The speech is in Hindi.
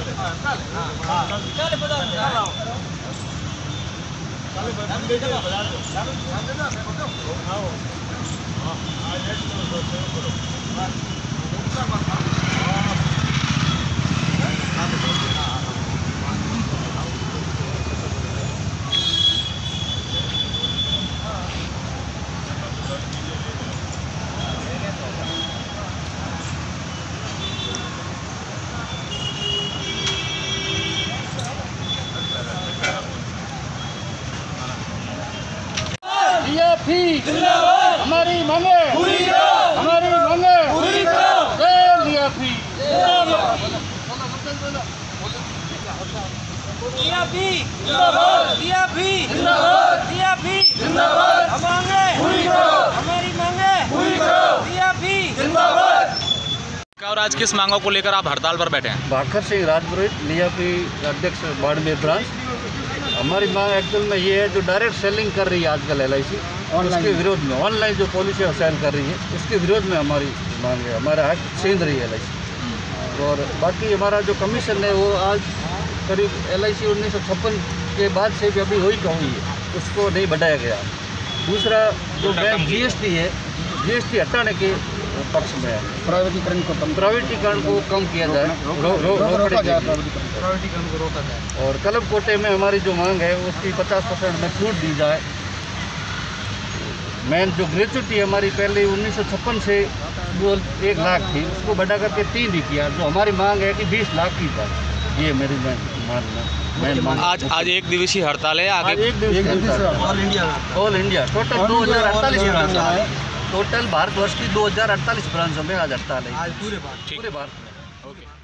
કાલે પધારો કાલે પધારો डीएफी हमारी मांगे हमारी मांगे डीएपी हम मांगे। हमारी मांगे। और आज किस मांगों को लेकर आप हड़ताल पर बैठे हैं? भाकर सिंह राजपुरोहित डीएफी अध्यक्ष बाड़मेर ब्रांच। हमारी मांग एक्चुअल में ये है जो डायरेक्ट सेलिंग कर रही है आजकल एल उसके विरोध में ऑनलाइन जो पॉलिसी सेल कर रही है उसके विरोध में हमारी मांग है हमारा हक छीन रही है एल और बाकी हमारा जो कमीशन है वो आज करीब एल आई सी उन्नीस सौ छप्पन के बाद से भी अभी हुई का हुई है उसको नहीं बढ़ाया गया। दूसरा जो बैंक जी एस टी है जी एस टी हटाने के पक्ष में है। प्राइवेटीकरण को कम प्राइवेटीकरण को कम किया जाए। प्राइवेटीकरण को रोका जाए। और क्लब कोटे में हमारी जो मांग है उसकी 50 परसेंट में छूट दी जाए। मेन जो ग्रेचुटी हमारी पहले उन्नीस से वो एक लाख थी उसको बढ़ा करके तीन ही किया। जो हमारी मांग है कि बीस लाख की जाए ये मेरी मैं मानना मेन मांग आज आज एक दिवसीय हड़ताल है आगे एक दिवस all India. All India total दो हज़ार अड़तालीस ब्रांच है टोटल भारतवर्ष की दो हज़ार अड़तालीस ब्रांचों में आज हड़ताल है। आज पूरे बात पूरे भारत में।